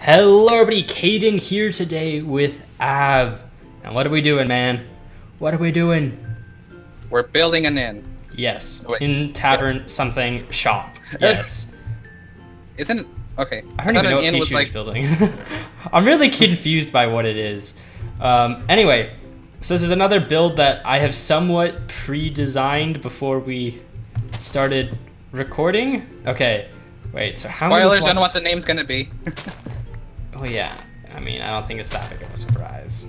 Hello everybody, Caden here today with Ave. And what are we doing, man? What are we doing? We're building an inn. Yes, Wait, in tavern yes. something shop. Yes. Isn't okay? I don't thought even know what inn was like. building. I'm really confused by what it is. Um, anyway, so this is another build that I have somewhat pre-designed before we started recording. Okay, wait, so how Spoilers on what the name's gonna be. Oh yeah, I mean, I don't think it's that big of a surprise.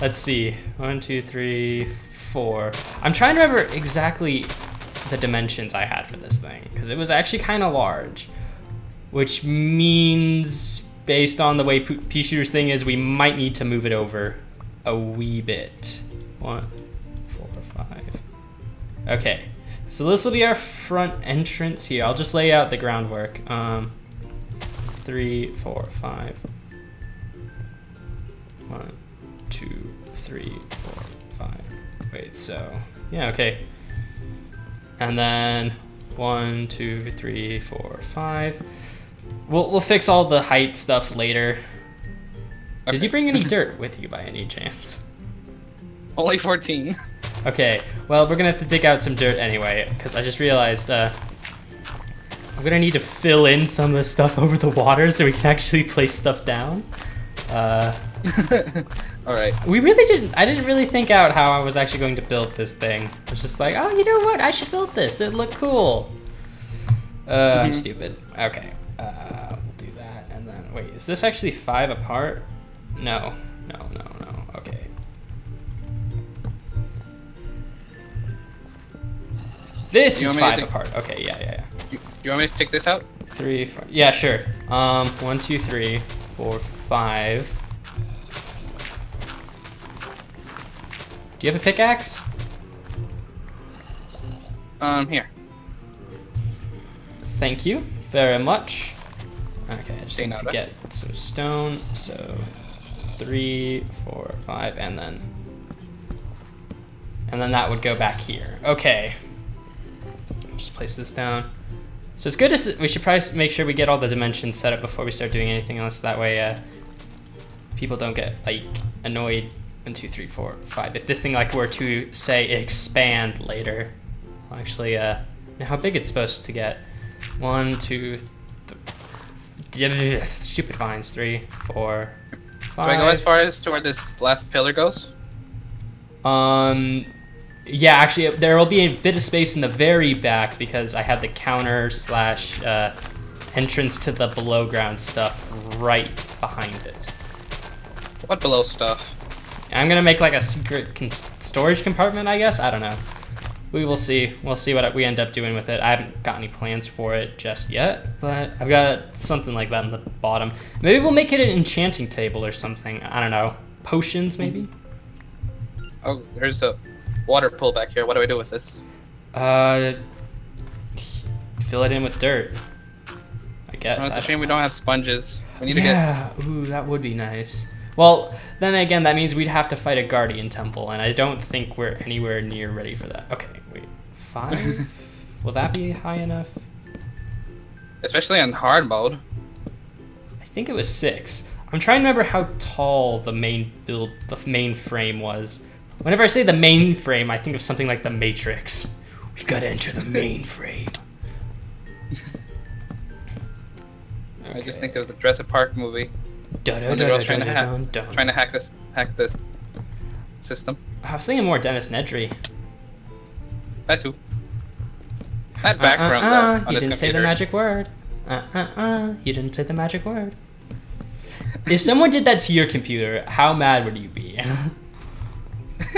Let's see, one, two, three, four. I'm trying to remember exactly the dimensions I had for this thing, because it was actually kind of large. Which means, based on the way Peashooter's thing is, we might need to move it over a wee bit. One, four, five. Okay, so this will be our front entrance here. I'll just lay out the groundwork. Um, three, four, five. One, two, three, four, five. Wait, so yeah, okay. And then one, two, three, four, five. We'll we'll fix all the height stuff later. Did you bring any dirt with you by any chance? Only 14. Okay, well, we're gonna have to dig out some dirt anyway, because I just realized uh, I'm gonna need to fill in some of the stuff over the water so we can actually place stuff down. Uh, All right. we really didn't, I didn't really think out how I was actually going to build this thing. I was just like, oh, you know what, I should build this, it look cool. Uh, I'm Mhm. stupid. Okay, uh, we'll do that, and then, wait, is this actually five apart? No, no, no, no, okay. This You is want me to five apart. Okay, yeah, yeah, yeah. You, want me to take this out? Three, four. Yeah, sure. Um, one, two, three, four, five. Do you have a pickaxe? Um, here. Thank you very much. Okay, I just Say need to get some stone. So three, four, five, and then and then that would go back here. Okay. Just place this down. So it's good to. We should probably make sure we get all the dimensions set up before we start doing anything else. That way, uh, people don't get like annoyed. One, two, three, four, five. If this thing like were to say expand later, actually uh, how big it's supposed to get. One, two, stupid vines. Three, four, Do. I go as far as to where this last pillar goes? Um, yeah, actually, there will be a bit of space in the very back because I had the counter slash uh, entrance to the below ground stuff right behind it. What below stuff? I'm gonna make like a secret con- storage compartment, I guess. I don't know. We will see. We'll see what we end up doing with it. I haven't got any plans for it just yet, but I've got something like that in the bottom. Maybe we'll make it an enchanting table or something. I don't know. Potions, maybe. Oh, there's a water pool back here. What do I do with this? Uh, fill it in with dirt. I guess. Oh, it's I a shame we don't have sponges. We need to yeah, ooh, that would be nice. Well, then again, that means we'd have to fight a guardian temple, and I don't think we're anywhere near ready for that. Okay, wait, five? Will that be high enough? especially on hard mode. I think it was six. I'm trying to remember how tall the main build, the main frame was. Whenever I say the mainframe, I think of something like the Matrix. We've got to enter the main frame. I just think of the Jurassic Park movie Dun, dun, dun, trying to hack, trying to hack this, hack this system. I was thinking more Dennis Nedry. That too. That background uh, uh, though uh, You didn't say the magic word. Uh, uh, uh. You didn't say the magic word. if someone did that to your computer, how mad would you be?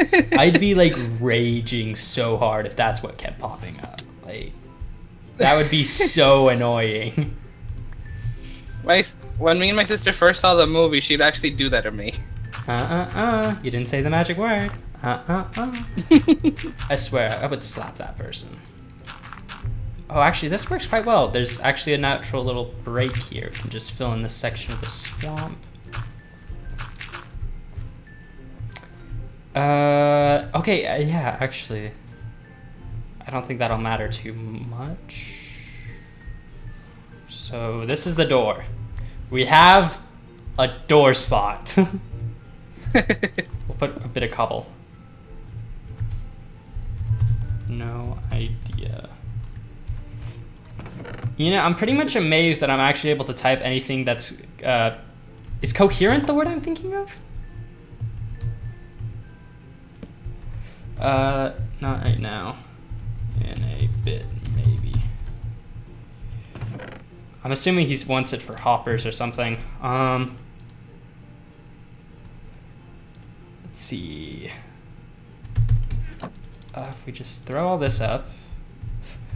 I'd be like raging so hard if that's what kept popping up. Like, that would be so annoying. My, when me and my sister first saw the movie, she'd actually do that to me. Uh, uh, uh. You didn't say the magic word. Uh, uh, uh. I swear, I would slap that person. Oh, actually, this works quite well. There's actually a natural little break here. We can just fill in this section of the swamp. Uh, okay, uh, yeah, actually. I don't think that'll matter too much. So this is the door. We have a door spot. we'll put a bit of cobble. No idea. You know, I'm pretty much amazed that I'm actually able to type anything that's, uh, is coherent the word I'm thinking of? Uh, not right now. In a bit, maybe. I'm assuming he wants it for hoppers or something. Um, let's see. Uh, if we just throw all this up.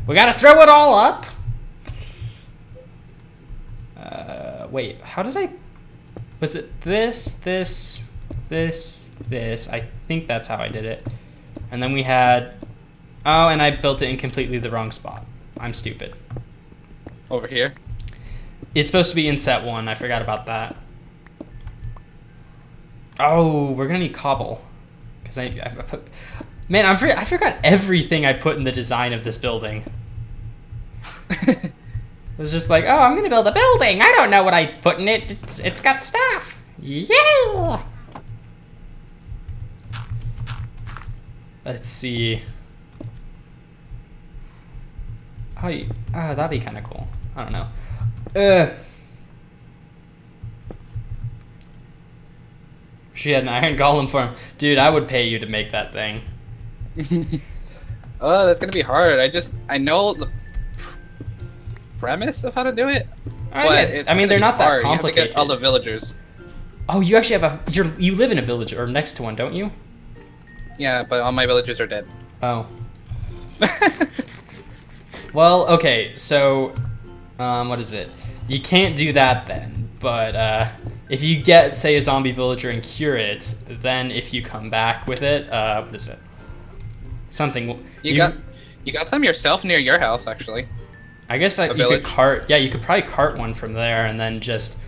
We gotta throw it all up! Uh, wait, how did I... Was it this, this, this, this? I think that's how I did it. And then we had... Oh, and I built it in completely the wrong spot. I'm stupid. Over here. It's supposed to be in set one. I forgot about that. Oh, we're gonna need cobble. Because I, I put... Man, I forgot, I forgot everything I put in the design of this building. it was just like, oh, I'm gonna build a building. I don't know what I put in it. It's, it's got stuff. Yeah. Let's see. Oh, you, oh that'd be kind of cool. I don't know. Uh. She had an iron golem farm. Dude, I would pay you to make that thing. oh, that's gonna be hard. I just I know the premise of how to do it. Yeah. I mean, they're not hard. that complicated. You have to get all the villagers. Oh, you actually have a. You're you live in a village or next to one, don't you? Yeah, but all my villagers are dead. Oh. well, okay, so, um, what is it? You can't do that then, but uh, if you get, say, a zombie villager and cure it, then if you come back with it, uh, what is it? Something. You, you got, you got some yourself near your house, actually. I guess like, you village. could cart. Yeah, you could probably cart one from there, and then just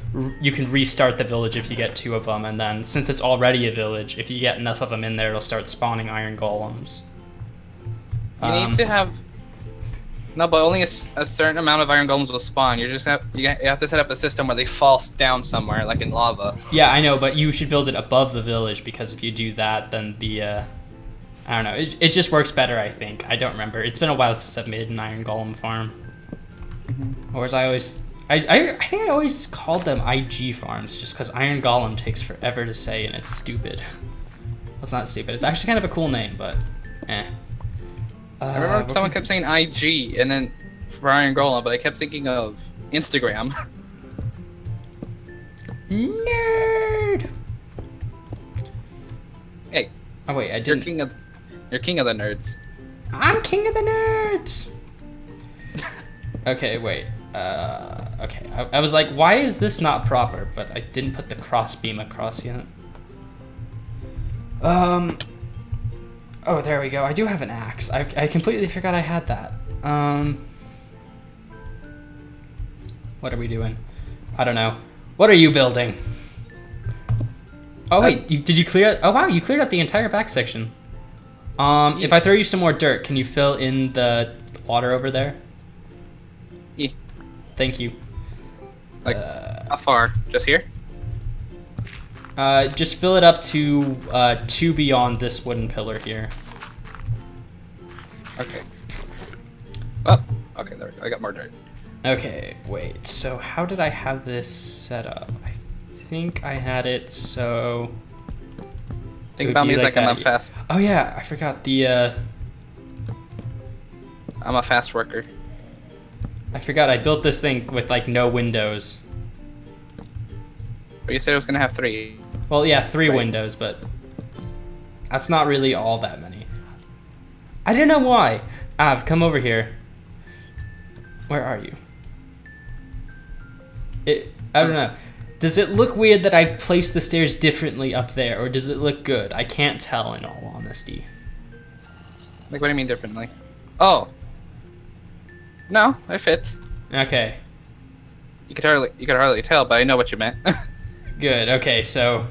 you can restart the village if you get two of them, and then since it's already a village, if you get enough of them in there, it'll start spawning iron golems. You um, need to have no, but only a, a, certain amount of iron golems will spawn. You just have you have to set up a system where they fall down somewhere, like in lava. Yeah, I know, but you should build it above the village because if you do that, then the uh, I don't know. It, it just works better, I think. I don't remember. It's been a while since I've made an iron golem farm. Mm-hmm. Or as I always, I, I, I think I always called them IG farms just because Iron Golem takes forever to say and it's stupid. Well, it's not stupid. It's actually kind of a cool name, but eh. Uh, I remember someone kept saying IG and then for Iron Golem, but I kept thinking of Instagram. Nerd. Hey. Oh wait, I didn't. You're king of, you're king of the nerds. I'm king of the nerds. Okay, wait. Uh, okay, I, I, was like, why is this not proper? But I didn't put the cross beam across yet. Um. Oh, there we go. I do have an axe. I, I completely forgot I had that. Um. What are we doing? I don't know. What are you building? Oh wait, you, did you clear? Oh wow, you cleared out the entire back section. Um, yeah. if I throw you some more dirt, can you fill in the water over there? Yeah. Thank you. Like, uh, how far? Just here? Uh, just fill it up to uh, two beyond this wooden pillar here. Okay. Oh, okay, there we go. I got more dirt. Okay, wait. So how did I have this set up? I think I had it so... Think about me like, like I'm a fast... Oh yeah, I forgot the... Uh... I'm a fast worker. I forgot I built this thing with like no windows. But you said it was gonna have three. Well, yeah, three right. windows, but that's not really all that many. I don't know why. Ave, come over here. Where are you? It. I don't know. Does it look weird that I placed the stairs differently up there, or does it look good? I can't tell, in all honesty. Like, what do you mean differently? Oh, no, it fits. Okay. You could hardly you could hardly tell, but I know what you meant. Good. Okay, so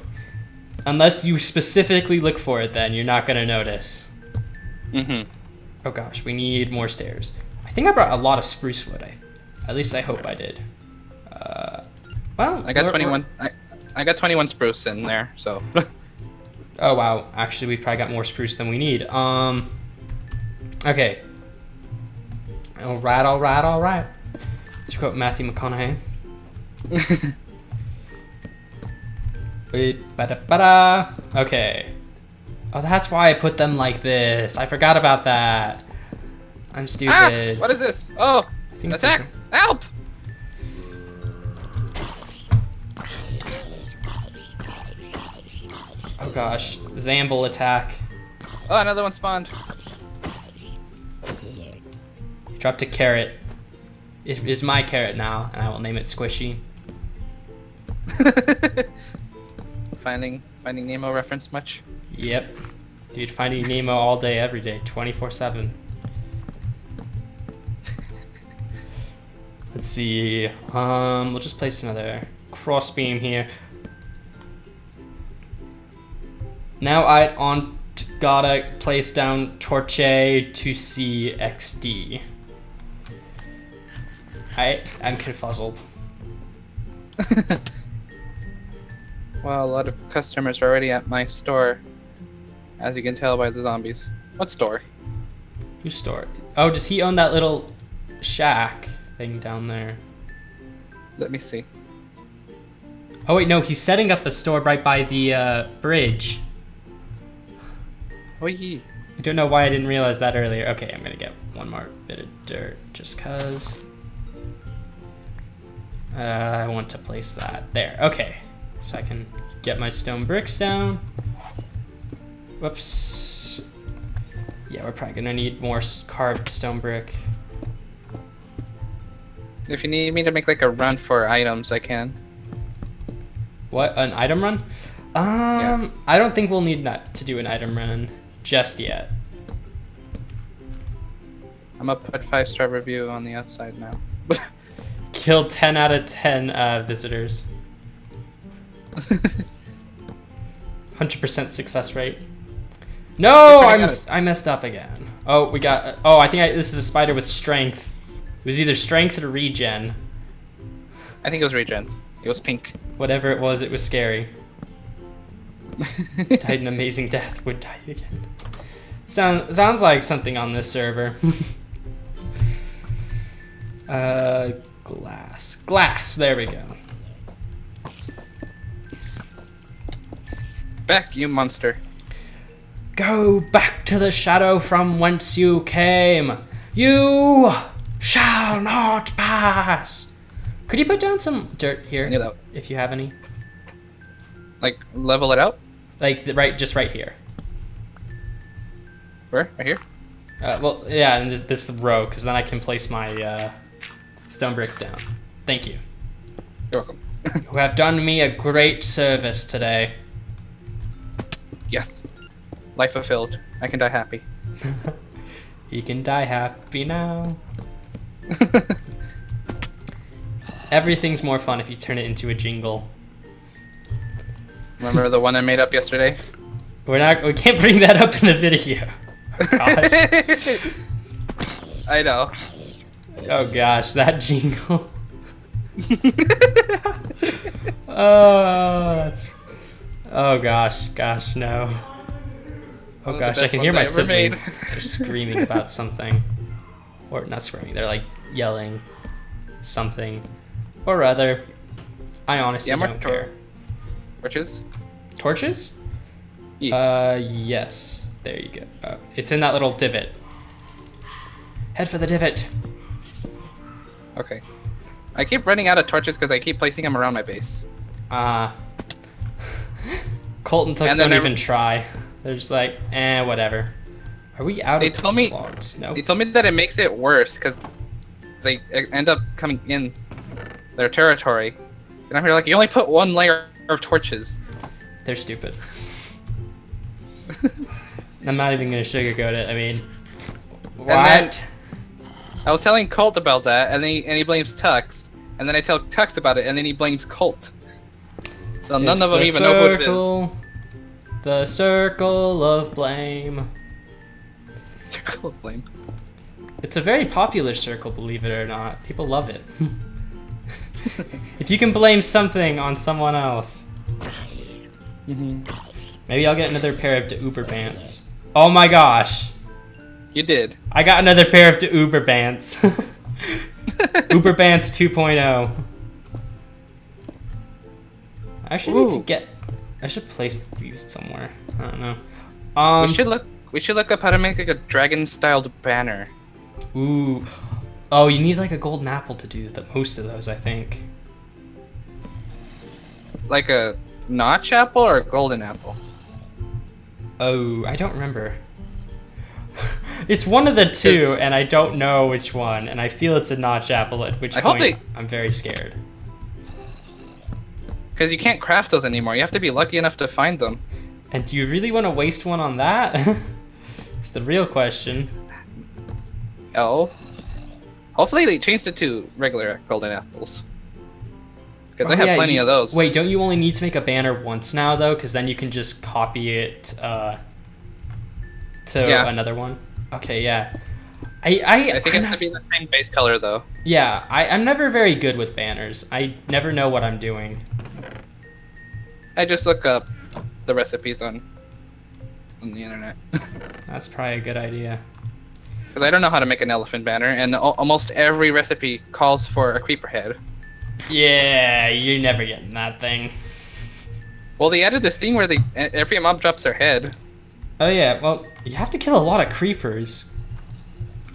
unless you specifically look for it, then you're not gonna notice. Mm-hmm. Oh gosh, we need more stairs. I think I brought a lot of spruce wood. I, at least I hope I did. Uh, well, I got 21. I, I got 21 spruce in there, so. oh wow, actually we've probably got more spruce than we need. Um, okay. All right, all right, all right. To quote Matthew McConaughey. Wait, bada bada. Okay. Oh, that's why I put them like this. I forgot about that. I'm stupid. Ah, what is this? Oh, attack! Help! Oh gosh, Zamble attack. Oh, another one spawned. Dropped a carrot. It is my carrot now, and I will name it Squishy. finding Finding Nemo reference much? Yep. Dude, Finding Nemo all day, every day, 24-7. Let's see. Um, we'll just place another crossbeam here. Now I on gotta place down Torche to see XD. I I'm confuzzled. well, a lot of customers are already at my store, as you can tell by the zombies. What store? Whose store? Oh, does he own that little shack thing down there? Let me see. Oh wait, no, he's setting up a store right by the uh, bridge. Oh yeah. I don't know why I didn't realize that earlier. Okay, I'm gonna get one more bit of dirt just cause. Uh, I want to place that there. Okay, so I can get my stone bricks down. Whoops. Yeah, we're probably gonna need more carved stone brick. If you need me to make like a run for items, I can. What, an item run? Um, yeah. I don't think we'll need that to do an item run just yet. I'm up at five star review on the outside now. Killed 10 out of 10 uh, visitors. 100% success rate. No, I'm, I messed up again. Oh, we got, oh, I think I, this is a spider with strength. It was either strength or regen. I think it was regen. It was pink. Whatever it was, it was scary. died an amazing death, would die again. Sound, sounds like something on this server. uh, glass. Glass, there we go. Back, you monster. Go back to the shadow from whence you came. You shall not pass. Could you put down some dirt here? If you have any. Like, level it out? Like right, just right here. Where? Right here? Uh, well, yeah, in this row, because then I can place my uh, stone bricks down. Thank you. You're welcome. you have done me a great service today. Yes. Life fulfilled. I can die happy. you can die happy now. Everything's more fun if you turn it into a jingle. Remember the one I made up yesterday? We're not. We can't bring that up in the video. Oh, gosh. I know. Oh gosh, that jingle. oh, that's. Oh gosh, gosh, no. Oh gosh, I can hear my siblings. They're screaming about something, or not screaming. They're like yelling something, or rather, I honestly yeah, don't care. Torches? Torches? Yeah. Uh, yes. There you go. Uh, it's in that little divot. Head for the divot. Okay. I keep running out of torches because I keep placing them around my base. Ah. Uh, Colt and Tux don't even try. They're just like, eh, whatever. Are we out they of told me, logs? No. They told me that it makes it worse because they end up coming in their territory. And I'm here like, you only put one layer of torches. They're stupid. I'm not even gonna sugarcoat it. I mean, what? I was telling Colt about that, and then he, and he blames Tux, and then I tell Tux about it, and then he blames Colt. So none it's of them the even circle, know who it is. The circle of blame. Circle of blame. It's a very popular circle, believe it or not. People love it. if you can blame something on someone else, Mm-hmm. Maybe I'll get another pair of Uber pants. Oh my gosh. You did. I got another pair of Uber pants. Uber pants 2.0. I actually need to get. I should place these somewhere. I don't know. Um. we should look. We should look up how to make like a dragon-styled banner. Ooh. Oh, you need like a golden apple to do the most of those, I think. Like a notch apple or a golden apple. Oh, I don't remember. It's one of the two, and I don't know which one, and I feel it's a notch apple. At which I point they... I'm very scared. Because you can't craft those anymore. You have to be lucky enough to find them. And do you really want to waste one on that? it's the real question. Oh. Hopefully they changed it to regular golden apples. Because Oh, I have yeah, plenty you- of those. Wait, don't you only need to make a banner once now though? Because then you can just copy it uh, to Yeah. another one. Okay, yeah. I I, I think I'm it has not- to be the same base color though. yeah. I I'm never very good with banners. I never know what I'm doing. I just look up the recipes on on the internet. That's probably a good idea. Because I don't know how to make an elephant banner, and almost every recipe calls for a creeper head. Yeah, you're never getting that thing. Well, they added this thing where they every mob drops their head. Oh yeah, well, you have to kill a lot of creepers.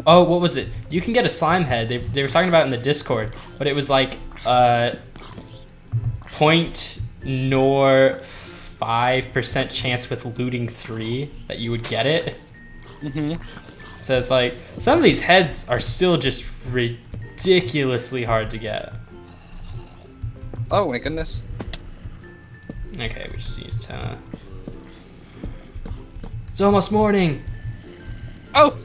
Oh, what was it? You can get a slime head. They, they were talking about it in the Discord, but it was like uh, point nor five percent chance with looting three that you would get it. Mm-hmm. So it's like some of these heads are still just ridiculously hard to get. Oh my goodness. Okay, we just need to. It's almost morning. Oh,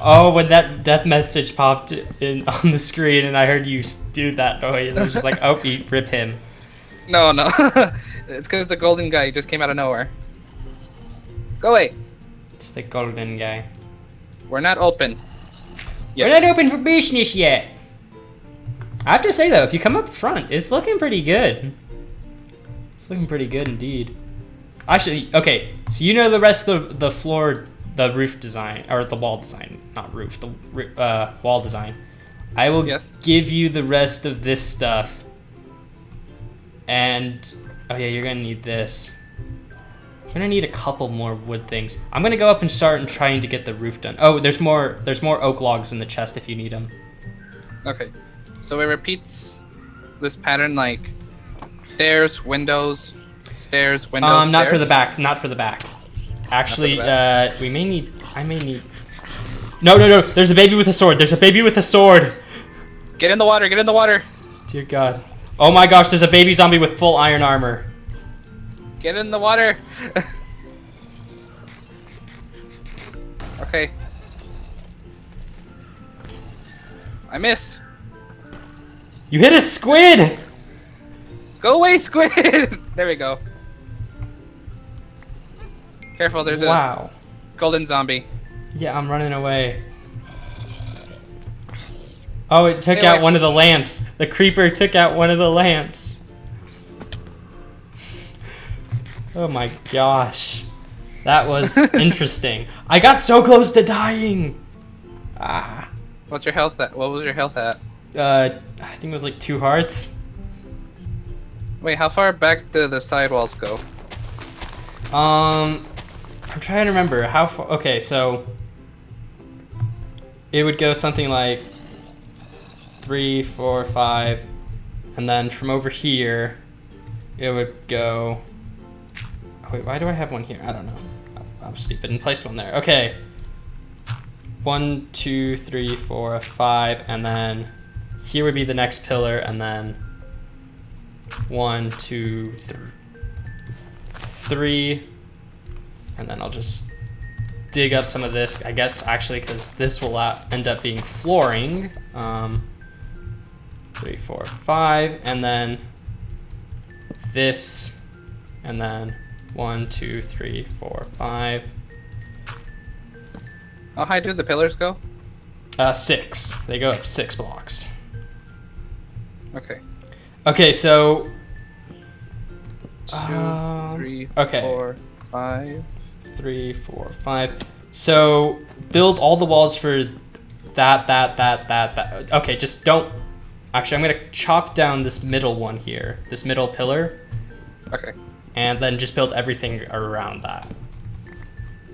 Oh, when that death message popped in on the screen and I heard you do that noise, I was just like, oh, you rip him. no, no. it's because the golden guy just came out of nowhere. Go away. It's the golden guy. We're not open. We're not open for business yet. I have to say though, if you come up front, it's looking pretty good. It's looking pretty good indeed. Actually, okay, so you know the rest of the, the floor, the roof design, or the wall design, not roof, the uh, wall design. I will Yes. give you the rest of this stuff. And, oh yeah, you're gonna need this. I'm gonna need a couple more wood things. I'm gonna go up and start and trying to get the roof done. Oh, there's more. There's more oak logs in the chest if you need them. Okay. So it repeats this pattern like stairs, windows, stairs, windows. Um, not for the back. Not for the back. Actually, back. uh, we may need. I may need. No, no, no. There's a baby with a sword. There's a baby with a sword. Get in the water. Get in the water. Dear God. Oh my gosh, there's a baby zombie with full iron armor. Get in the water. okay. I missed. You hit a squid. Go away, squid. there we go. Careful, there's wow. a golden zombie. Yeah, I'm running away. Oh, it took out one of the lamps. The creeper took out one of the lamps. Oh my gosh. That was interesting. I got so close to dying. Ah. What's your health at? What was your health at? Uh, I think it was like two hearts. Wait, how far back do the sidewalls go? Um, I'm trying to remember how far. Okay, so it would go something like three, four, five, and then from over here, it would go. Wait, why do I have one here? I don't know. I'm stupid and placed one there. Okay. One, two, three, four, five, and then here would be the next pillar, and then one, two, three three, and then I'll just dig up some of this. I guess actually because this will end up being flooring. Um, three, four, five, and then this, and then one, two, three, four, five, How high do the pillars go? uh, six. They go up six blocks. Okay. Okay, so two, Um, three, okay. four, five. Three, four, five. So build all the walls for that, that, that, that, that. Okay, just don't. Actually, I'm gonna chop down this middle one here, this middle pillar, Okay. and then just build everything around that.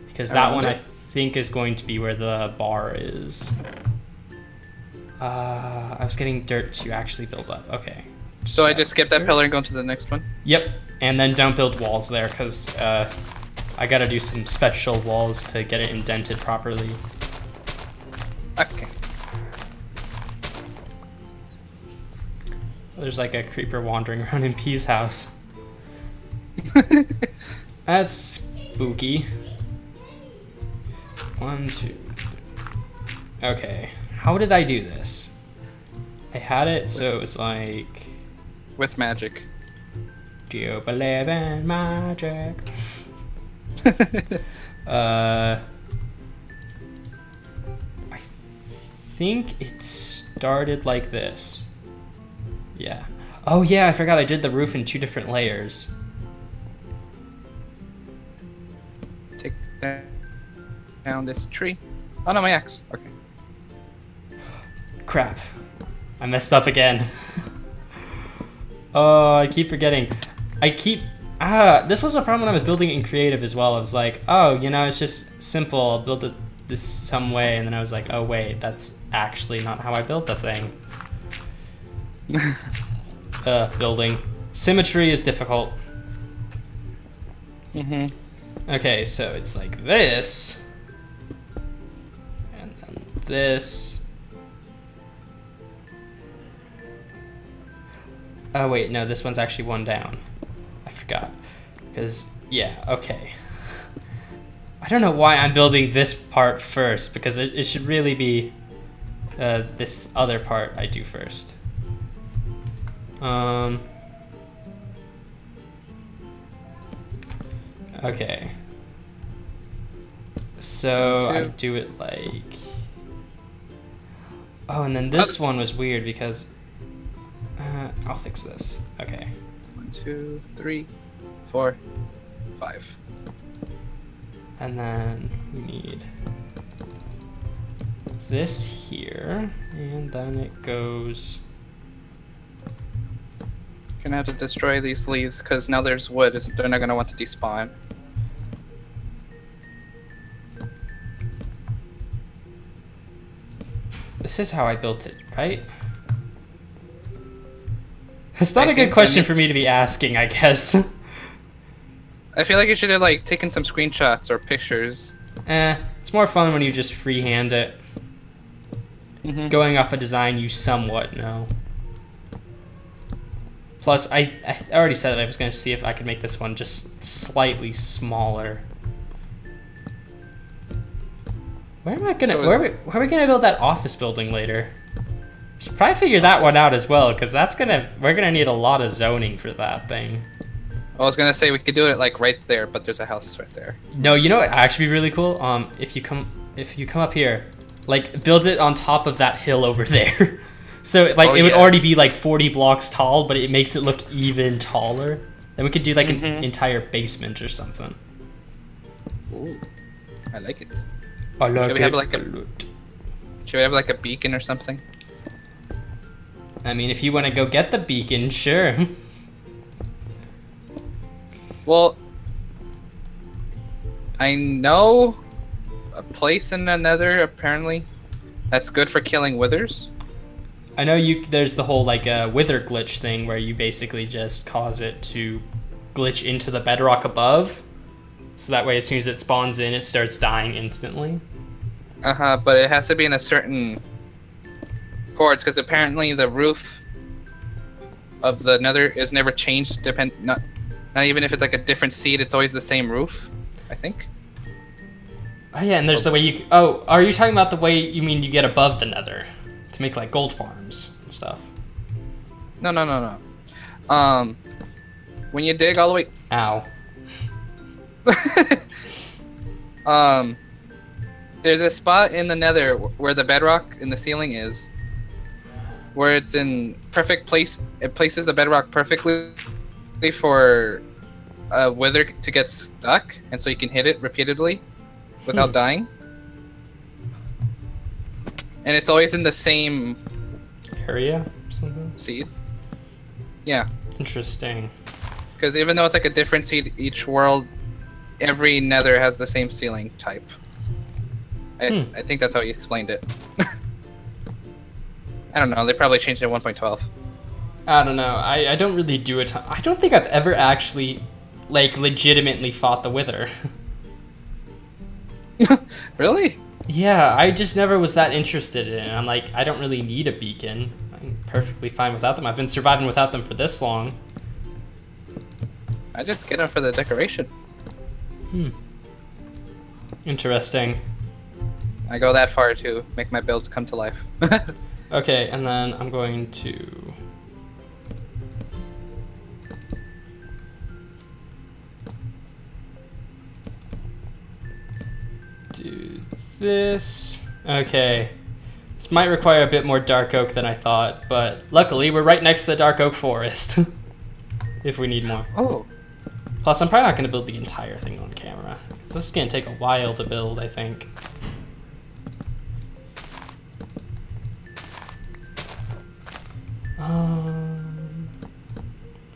Because that one I think is going to be where the bar is. Uh, I was getting dirt to actually build up. Okay. So I just skip that pillar and go to the next one. Yep, and then don't build walls there because uh, I gotta do some special walls to get it indented properly. Okay. There's like a creeper wandering around in P's house. That's spooky. One, two. Okay, how did I do this? I had it so it was like With magic. Do you believe in magic? Uh, I think it started like this. Yeah. Oh yeah, I forgot I did the roof in two different layers. Take down this tree. Oh no, my axe. Okay. Crap. I messed up again. oh, I keep forgetting. I keep ah. This was a problem when I was building it in creative as well. I was like, oh, you know, it's just simple. I'll build it this some way, and then I was like, oh wait, that's actually not how I built the thing. uh, building symmetry is difficult. Mm-hmm. Okay, so it's like this, and then this. Oh wait, no, this one's actually one down. Forgot. Because, yeah, okay. I don't know why I'm building this part first, because it, it should really be uh, this other part I do first. Um. Okay. So I do it like. Oh, and then this one was weird because. Uh, I'll fix this. Okay. Two, three, four, five. And then we need this here, and then it goes. Gonna have to destroy these leaves because now there's wood. They're not gonna want to despawn. This is how I built it, right? It's not I a good I question for me to be asking, I guess. I feel like you should have like taken some screenshots or pictures. eh, it's more fun when you just freehand it. Mm-hmm. Going off a design you somewhat know. Plus, I, I already said that I was going to see if I could make this one just slightly smaller. Where am I gonna? So where, are we, where are we gonna build that office building later? Probably figure that one out as well, because that's gonna we're gonna need a lot of zoning for that thing. I was gonna say we could do it like right there, but there's a house right there. No, you know what? Actually, be really cool. Um, if you come if you come up here, like build it on top of that hill over there. so like Oh, it would yes. already be like 40 blocks tall, but it makes it look even taller. Then we could do like an Mhm. entire basement or something. Ooh, I like it. I like Should we have, like, a-. Should we have like a beacon or something? I mean, if you want to go get the beacon, sure. Well, I know a place in another apparently that's good for killing withers. I know you. There's the whole like uh, wither glitch thing where you basically just cause it to glitch into the bedrock above, so that way as soon as it spawns in, it starts dying instantly. Uh huh. But it has to be in a certain chords because apparently the roof of the nether is never changed. Depend not not even if it's like a different seed. It's always the same roof. I think. Oh yeah, and there's the way you. Oh, are you talking about the way you mean you get above the Nether to make like gold farms and stuff? No, no, no, no. Um, when you dig all the way Ow. um, there's a spot in the nether where the bedrock in the ceiling is, where it's in perfect place. It places the bedrock perfectly for a wither to get stuck, and so you can hit it repeatedly without Hmm. dying. And it's always in the same Area or something? seed. Yeah, Interesting. because even though it's like a different seed each world, every nether has the same ceiling type. I, Hmm. I think that's how you explained it. I don't know. They probably changed it at 1.12. I don't know. I, I don't really do a ton. I don't think I've ever actually, like, legitimately fought the Wither. Really? yeah, I just never was that interested in it. I'm like, I don't really need a beacon. I'm perfectly fine without them. I've been surviving without them for this long. I just get them for the decoration. Hmm. Interesting. I go that far to make my builds come to life. Okay, and then I'm going to. Do this. Okay. This might require a bit more dark oak than I thought, but luckily we're right next to the dark oak forest. if we need more. oh, Plus, I'm probably not going to build the entire thing on camera. This is going to take a while to build, I think. Um,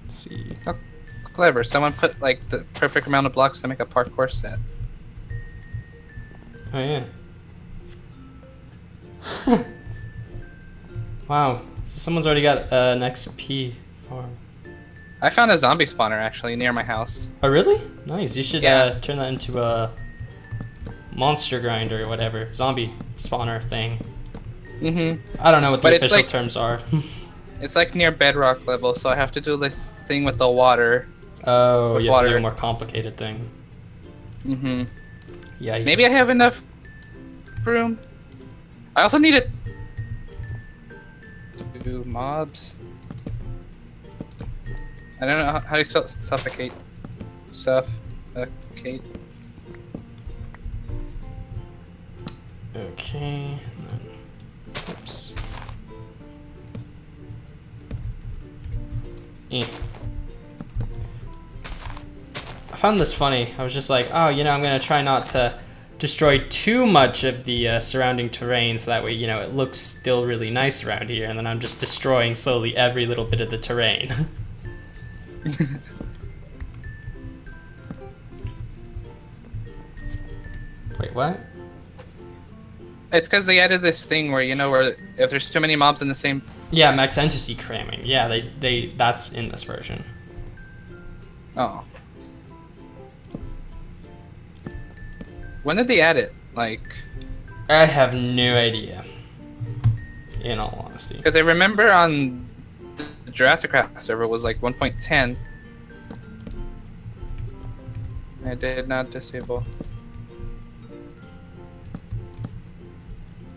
let's see. clever. Someone put like the perfect amount of blocks to make a parkour set. Oh yeah. wow. So someone's already got uh, an XP farm. I found a zombie spawner actually near my house. Oh really? Nice. You should Yeah. uh, turn that into a monster grinder or whatever zombie spawner thing. Mm-hmm. I don't know what the But official like- terms are. It's like near bedrock level, so I have to do this thing with the water. oh, With you have to do a more complicated thing. Mm-hmm. Yeah. Maybe I have enough room. I also need it. Do mobs. I don't know how, how do you spell suffocate. Suffocate. Okay. Oops. I found this funny. I was just like, oh, you know, I'm gonna try not to destroy too much of the uh, surrounding terrain, so that way, you know, it looks still really nice around here. And then I'm just destroying slowly every little bit of the terrain. Wait, what? It's because they added this thing where you know where if there's too many mobs in the same. Yeah, max entity cramming. Yeah, they they that's in this version. Oh. When did they add it? Like, I have no idea. In all honesty. because I remember on the JurassiCraft server was like 1.10. I did not disable.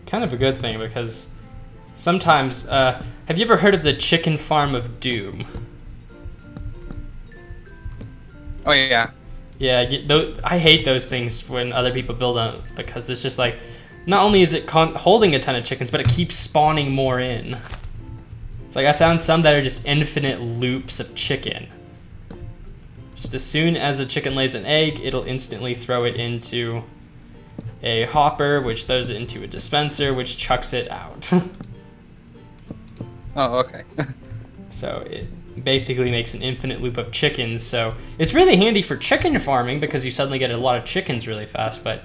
Kind of a good thing because sometimes uh have you ever heard of the chicken farm of doom? Oh yeah. Yeah, I hate those things when other people build them because it's just like, not only is it con- holding a ton of chickens, but it keeps spawning more in. It's like I found some that are just infinite loops of chicken. Just as soon as a chicken lays an egg, it'll instantly throw it into a hopper, which throws it into a dispenser, which chucks it out. Oh okay. So it basically makes an infinite loop of chickens. So it's really handy for chicken farming because you suddenly get a lot of chickens really fast. But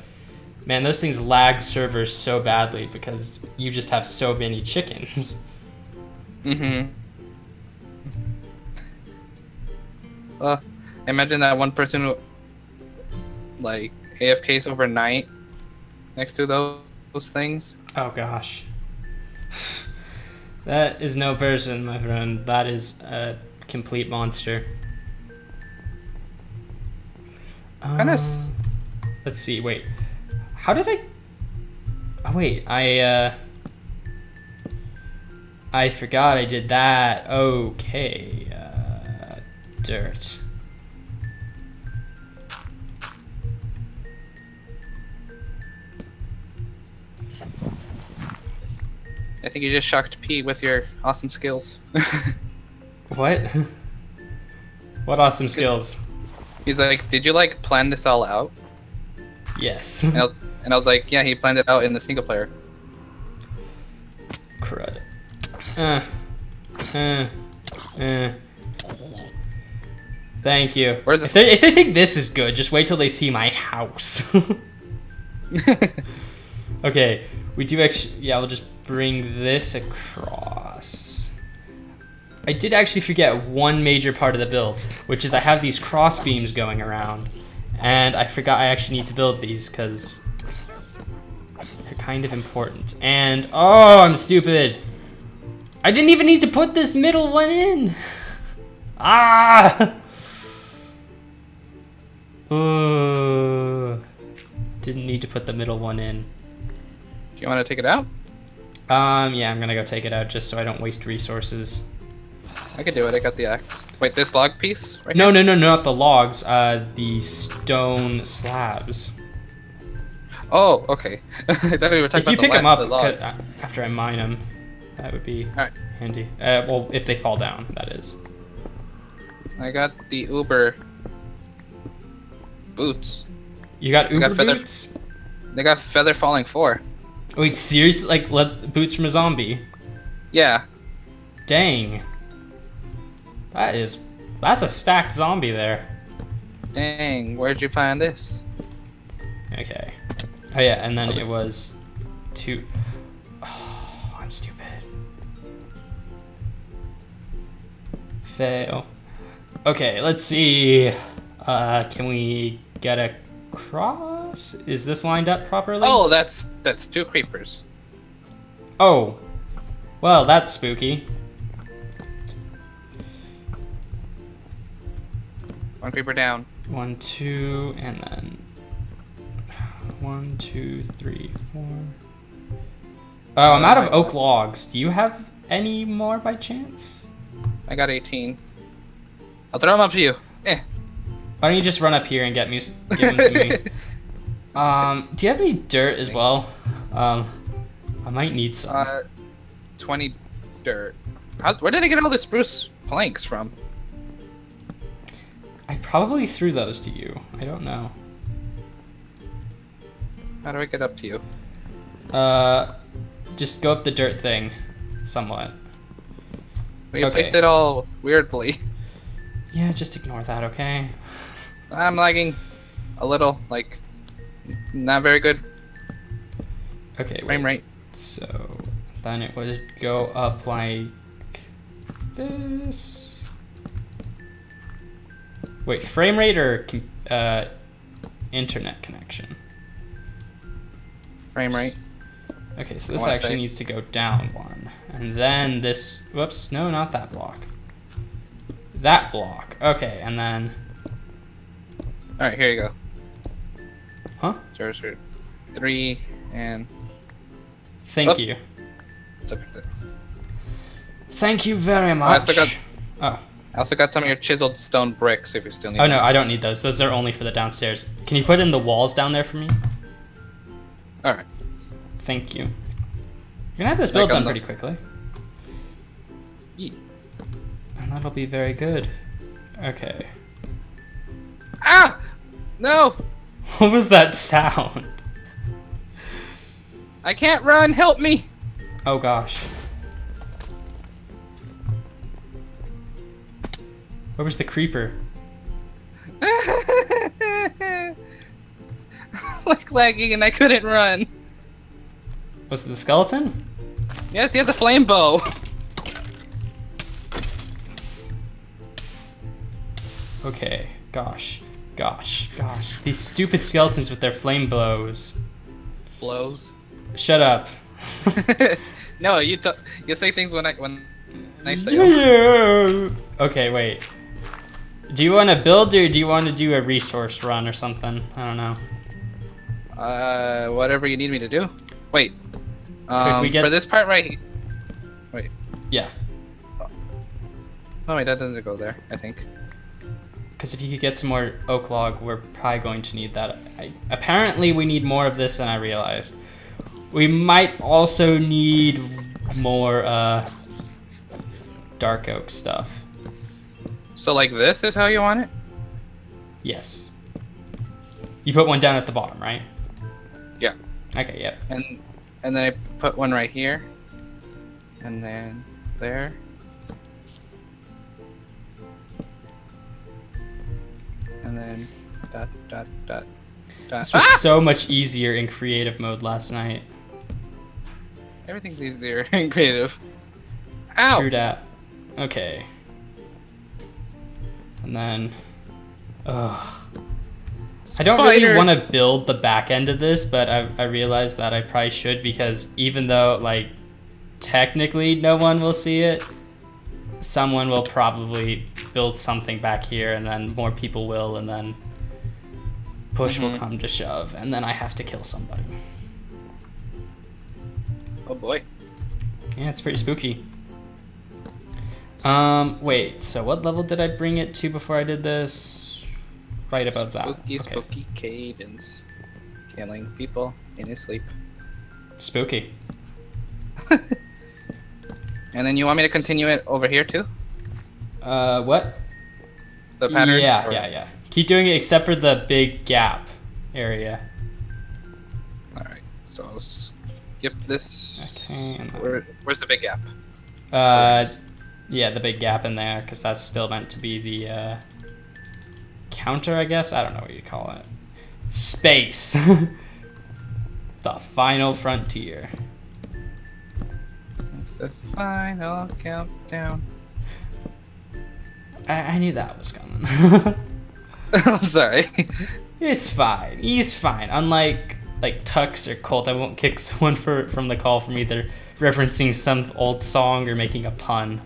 man, those things lag servers so badly because you just have so many chickens. mm-hmm. Well, imagine that one person who, like AFKs overnight next to those, those things. Oh gosh. That is no person, my friend. That is a complete monster. Kinda Uh, s- let's see. Wait, how did I? Oh wait, I uh, I forgot I did that. Okay, uh, dirt. I think you just shocked P with your awesome skills. What? what awesome skills? He's like, "Did you like plan this all out?" Yes. And I was, and I was like, "Yeah, he planned it out in the single player." Crud. Uh, uh, uh. Thank you. Where's if they if they think this is good, just wait till they see my house. okay, we do actually. Yeah, we'll just bring this across. I did actually forget one major part of the build, which is I have these cross beams going around, and I forgot I actually need to build these because they're kind of important. And oh, I'm stupid. I didn't even need to put this middle one in. Ah. Ooh. Didn't need to put the middle one in. Do you want to take it out? Um, yeah, I'm gonna go take it out just so I don't waste resources. I could do it. I got the axe. Wait, this log piece? Right No, no, no, not the logs. Uh, the stone slabs. Oh, okay. I thought we were talking If you pick the them up the uh, after I mine them, that would be Alright. handy. Uh, well, if they fall down, that is. I got the Uber boots. You got got Uber feather- boots? They got feather falling four. Wait, seriously? Like, let boots from a zombie? Yeah. Dang. That is, that's a stacked zombie there. Dang, where'd you find this? Okay. Oh yeah, and then it- was two. Oh, I'm stupid. Fail. Okay, let's see. Uh, can we get a cross? Is this lined up properly? Oh, that's that's two creepers. Oh. Well, that's spooky. One creeper down. One, two, and then one, two, three, four. Oh, I'm out of oak logs. Do you have any more by chance? I got 18. I'll throw them up to you. Eh. Why don't you just run up here and get me, give them to me? Um, do you have any dirt as well? Um, I might need some. Uh, 20 dirt. How, where did I get all the spruce planks from? I probably threw those to you. I don't know. How do I get up to you? Uh, just go up the dirt thing, somewhat. We Okay. placed it all weirdly. Yeah, just ignore that, okay? I'm lagging a little, like, not very good Okay, frame wait. rate. So then it would go up like this. Wait, frame rate or uh, internet connection? Frame rate. Okay, so this actually say- needs to go down one. And then this, whoops, no, not that block. That block. Okay, and then, Alright, here you go. Huh? Zero, zero, three, and. Thank Whoops. you. Thank you very I much. also got- oh. I also got some of your chiseled stone bricks if you still need Oh them. no, I don't need those. Those are only for the downstairs. Can you put in the walls down there for me? Alright. Thank you. You're gonna have this build done pretty quickly. Yee. And that'll be very good. Okay. Ah! No! What was that sound? I can't run! Help me! Oh gosh. Where was the creeper? like lagging and I couldn't run. Was it the skeleton? Yes, he has a flame bow. Okay. Gosh. Gosh. Gosh. These stupid skeletons with their flame blows. Blows. Shut up. no, you t- you say things when I when I say them. okay, wait. Do you want to build or do you want to do a resource run or something? I don't know. Uh, whatever you need me to do. Wait. Um, we get- for this part right. he- Wait. Yeah. Oh wait, that doesn't go there. I think. Because if you could get some more oak log, we're probably going to need that. I, apparently, we need more of this than I realized. We might also need more uh, dark oak stuff. So like this is how you want it. Yes. You put one down at the bottom, right? Yeah. Okay, yep. And and then I put one right here. And then there. And then dot dot dot dot. This was Ah! so much easier in creative mode last night. Everything's easier in creative. Ow! True dat. Okay. And then, ugh. I don't really want to build the back end of this, but I, I realized that I probably should because even though, like, technically no one will see it, someone will probably build something back here, and then more people will, and then push will Mhm. come to shove, and then I have to kill somebody. Oh boy. Yeah, it's pretty spooky. Um, wait, so what level did I bring it to before I did this? Right above that. Spooky, Okay. spooky cadence. Killing people in his sleep. Spooky. And then you want me to continue it over here too? Uh, what? The pattern? Yeah, Or- yeah, yeah. Keep doing it except for the big gap area. Alright, so I'll skip this. Okay, and Where, where's the big gap? uh, yeah, the big gap in there, because that's still meant to be the, uh, counter, I guess? I don't know what you call it. Space. the final frontier. It's the final countdown. I, I knew that was coming. I'm sorry. He's fine. He's fine. Unlike like Tux or Colt, I won't kick someone for from the call from either referencing some old song or making a pun.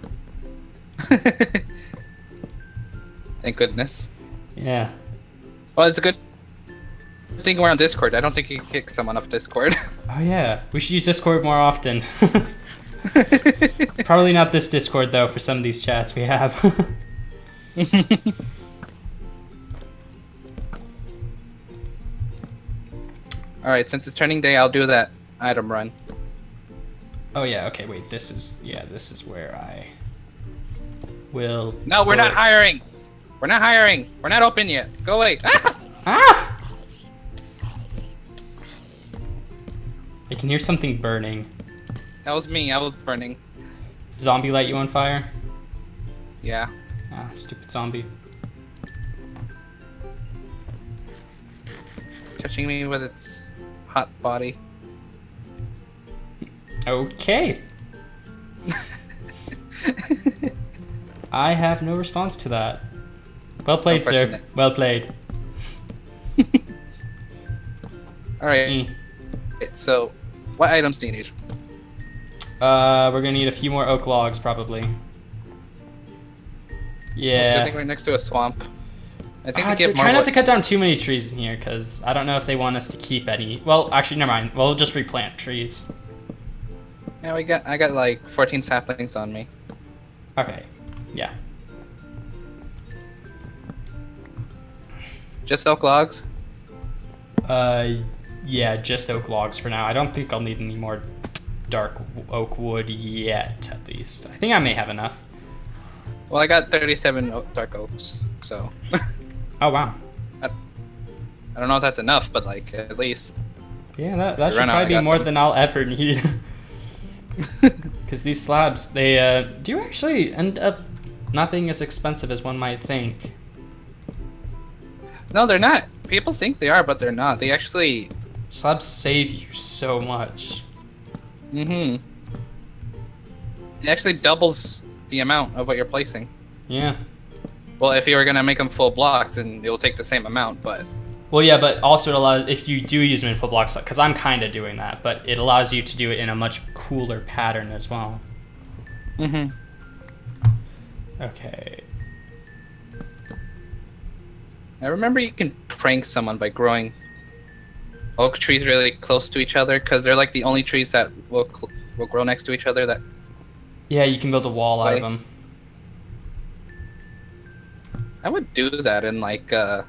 Thank goodness. Yeah. Well, it's a good thing we're on Discord. I don't think you can kick someone off Discord. Oh yeah. We should use Discord more often. Probably not this Discord though. For some of these chats we have. Alright, since it's turning day, I'll do that item run. oh yeah. Okay. Wait. This is yeah. This is where I will. No, we're not hiring! We're not hiring! We're not open yet! Go away! Ah! Ah! I can hear something burning. That was me, I was burning. Zombie light you on fire? Yeah. Ah, stupid zombie. Touching me with its hot body. Okay. I have no response to that. Well played, question sir. it. Well played. Alright, Mm. so what items do you need? Uh, we're gonna need a few more oak logs, probably. Yeah. I think right next to a swamp. I think Uh, try not to cut down too many trees in here, because I don't know if they want us to keep any. Well, actually, never mind. We'll just replant trees. Yeah, we got I got like 14 saplings on me. Okay. Yeah. Just oak logs? Uh, yeah, just oak logs for now. I don't think I'll need any more dark oak wood yet, at least. I think I may have enough. Well, I got 37 dark oaks, so Oh, wow. I don't know if that's enough, but like at least. Yeah, that, that should run out, probably be more some. than I'll ever need. Because these slabs, they uh, do actually end up not being as expensive as one might think. No, they're not. People think they are, but they're not. They actually. Slabs save you so much. Mm-hmm. It actually doubles the amount of what you're placing. Yeah. Well, if you were gonna make them full blocks, then it'll take the same amount. But Well, yeah, but also it allows if you do use them in full blocks, because I'm kind of doing that, but it allows you to do it in a much cooler pattern as well. mm-hmm. Okay. I remember you can prank someone by growing oak trees really close to each other because they're like the only trees that will cl- will grow next to each other. That Yeah, you can build a wall out of them. I would do that in like uh,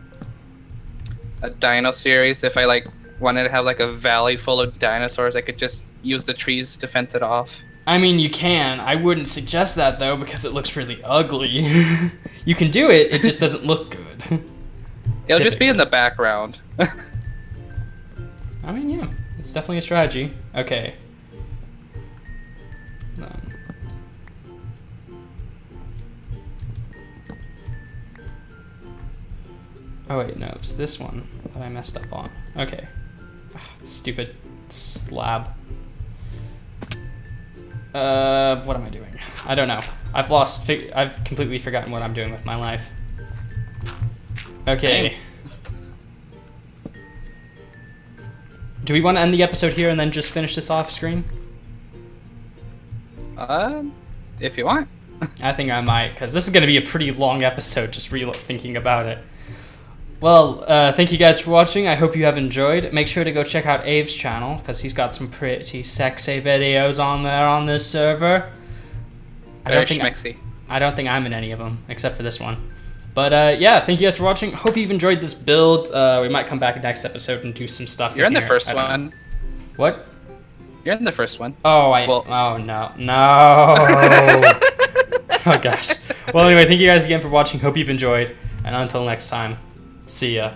a dino series if I like wanted to have like a valley full of dinosaurs. I could just use the trees to fence it off. I mean, you can. I wouldn't suggest that though because it looks really ugly. you can do it. It just doesn't look good. It'll just be in the background. I mean, yeah, it's definitely a strategy. Okay. Um, oh wait, no, it's this one that I messed up on. Okay. Ah, stupid slab. Uh, what am I doing? I don't know. I've lost. I've completely forgotten what I'm doing with my life. Okay. Same. Do we want to end the episode here and then just finish this off screen? um, if you want. I think I might, because this is going to be a pretty long episode just re thinking about it. Well, uh, thank you guys for watching. I hope you have enjoyed. Make sure to go check out Ave's channel, because he's got some pretty sexy videos on there on this server. I Very don't, think schmexy. I don't think I'm in any of them, except for this one. But uh, yeah, thank you guys for watching. Hope you've enjoyed this build. Uh, we might come back next episode and do some stuff. You're in the here. first don't know. one. What? You're in the first one. Oh, I. Well- oh no, no. oh gosh. Well, anyway, thank you guys again for watching. Hope you've enjoyed, and until next time, see ya.